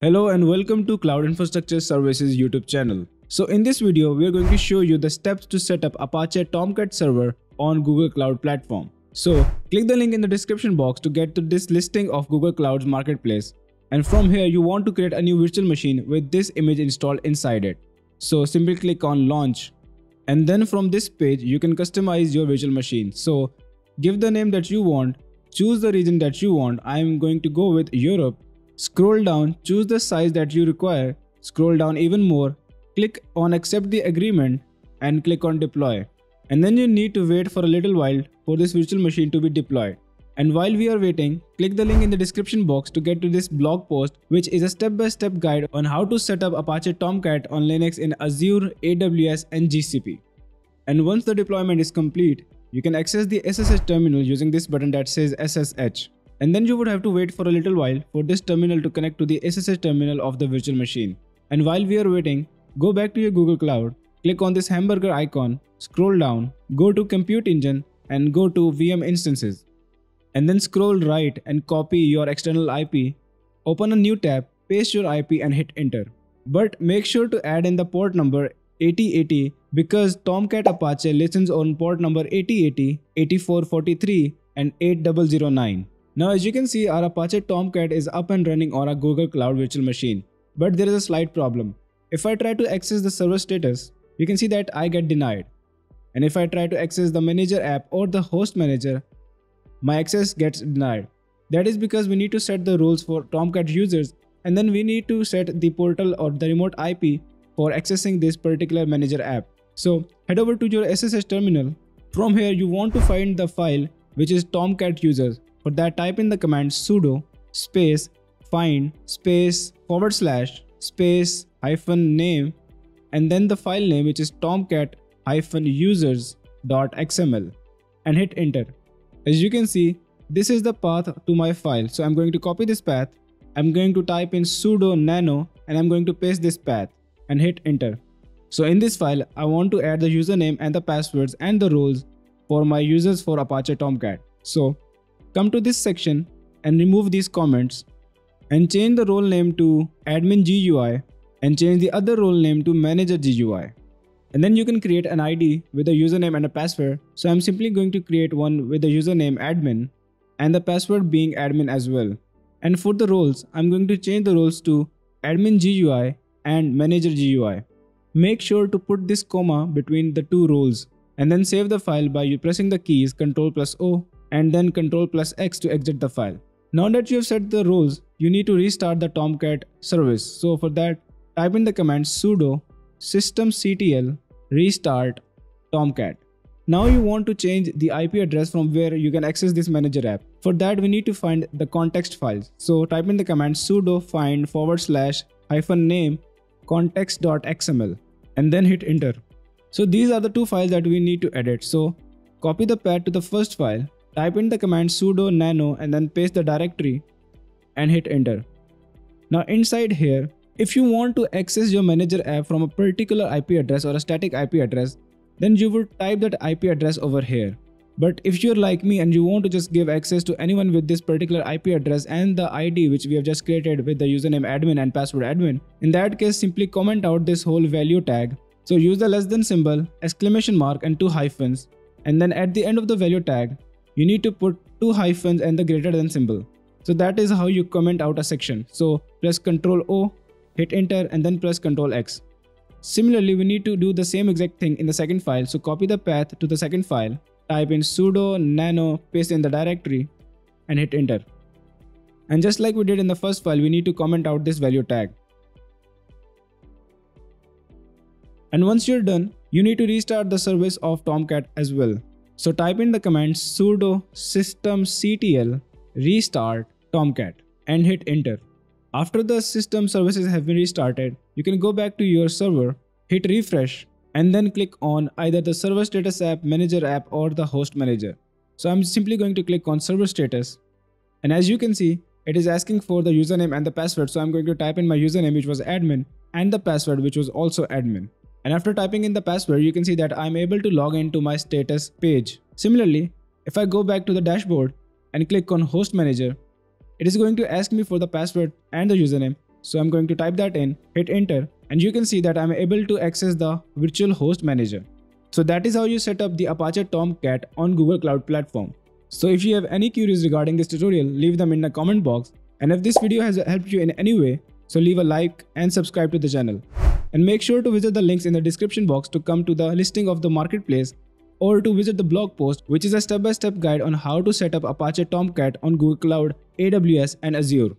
Hello and welcome to Cloud Infrastructure Services YouTube channel. So in this video, we are going to show you the steps to set up Apache Tomcat server on Google Cloud Platform. So click the link in the description box to get to this listing of Google Cloud's marketplace. And from here, you want to create a new virtual machine with this image installed inside it. So simply click on launch. And then from this page, you can customize your virtual machine. So give the name that you want, choose the region that you want. I am going to go with Europe Scroll down, choose the size that you require, scroll down even more, click on accept the agreement and click on deploy. And then you need to wait for a little while for this virtual machine to be deployed. And while we are waiting, click the link in the description box to get to this blog post which is a step-by-step -step guide on how to set up Apache Tomcat on Linux in Azure, AWS and GCP. And once the deployment is complete, you can access the SSH terminal using this button that says SSH and then you would have to wait for a little while for this terminal to connect to the SSH terminal of the virtual machine. And while we are waiting, go back to your Google Cloud, click on this hamburger icon, scroll down, go to compute engine and go to VM instances. And then scroll right and copy your external IP, open a new tab, paste your IP and hit enter. But make sure to add in the port number 8080 because Tomcat Apache listens on port number 8080, 8443 and 8009. Now as you can see our Apache Tomcat is up and running on a Google Cloud virtual machine. But there is a slight problem. If I try to access the server status, you can see that I get denied. And if I try to access the manager app or the host manager, my access gets denied. That is because we need to set the rules for Tomcat users and then we need to set the portal or the remote IP for accessing this particular manager app. So head over to your SSH terminal. From here you want to find the file which is Tomcat users for that type in the command sudo space find space forward slash space hyphen name and then the file name which is tomcat hyphen users dot xml and hit enter. As you can see, this is the path to my file. So I'm going to copy this path. I'm going to type in sudo nano and I'm going to paste this path and hit enter. So in this file, I want to add the username and the passwords and the roles for my users for Apache Tomcat. So Come to this section and remove these comments and change the role name to admin GUI and change the other role name to manager GUI. And then you can create an ID with a username and a password. So I'm simply going to create one with the username admin and the password being admin as well. And for the roles, I'm going to change the roles to admin GUI and manager GUI. Make sure to put this comma between the two roles and then save the file by pressing the keys Ctrl plus O and then Ctrl plus X to exit the file. Now that you have set the roles, you need to restart the Tomcat service. So for that, type in the command sudo systemctl restart tomcat. Now you want to change the IP address from where you can access this manager app. For that we need to find the context files. So type in the command sudo find forward slash hyphen name context.xml and then hit enter. So these are the two files that we need to edit. So copy the path to the first file Type in the command sudo nano and then paste the directory and hit enter. Now inside here, if you want to access your manager app from a particular IP address or a static IP address, then you would type that IP address over here. But if you're like me and you want to just give access to anyone with this particular IP address and the ID which we have just created with the username admin and password admin, in that case simply comment out this whole value tag. So use the less than symbol, exclamation mark and two hyphens and then at the end of the value tag, you need to put two hyphens and the greater than symbol. So that is how you comment out a section. So press Ctrl O, hit enter and then press Ctrl X. Similarly, we need to do the same exact thing in the second file. So copy the path to the second file, type in sudo nano, paste in the directory and hit enter. And just like we did in the first file, we need to comment out this value tag. And once you're done, you need to restart the service of Tomcat as well. So type in the command sudo systemctl restart tomcat and hit enter. After the system services have been restarted, you can go back to your server, hit refresh and then click on either the server status app, manager app or the host manager. So I'm simply going to click on server status and as you can see, it is asking for the username and the password. So I'm going to type in my username which was admin and the password which was also admin. And after typing in the password, you can see that I'm able to log into my status page. Similarly, if I go back to the dashboard and click on host manager, it is going to ask me for the password and the username. So I'm going to type that in, hit enter, and you can see that I'm able to access the virtual host manager. So that is how you set up the Apache Tomcat on Google Cloud Platform. So if you have any queries regarding this tutorial, leave them in the comment box. And if this video has helped you in any way, so leave a like and subscribe to the channel. And make sure to visit the links in the description box to come to the listing of the marketplace or to visit the blog post which is a step-by-step -step guide on how to set up Apache Tomcat on Google Cloud, AWS and Azure.